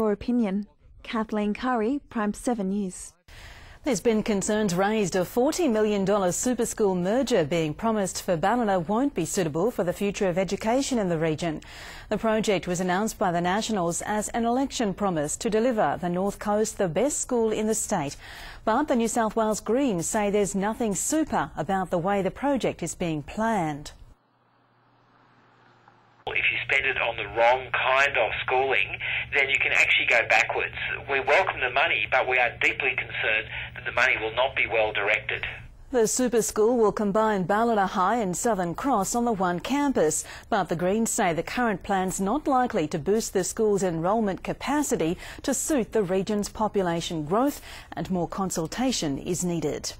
Your opinion. Kathleen Curry, Prime 7 News. There's been concerns raised a $40 million super school merger being promised for Ballina won't be suitable for the future of education in the region. The project was announced by the Nationals as an election promise to deliver the North Coast the best school in the state. But the New South Wales Greens say there's nothing super about the way the project is being planned if you spend it on the wrong kind of schooling, then you can actually go backwards. We welcome the money, but we are deeply concerned that the money will not be well directed. The super school will combine Ballina High and Southern Cross on the one campus, but the Greens say the current plan's not likely to boost the school's enrolment capacity to suit the region's population growth and more consultation is needed.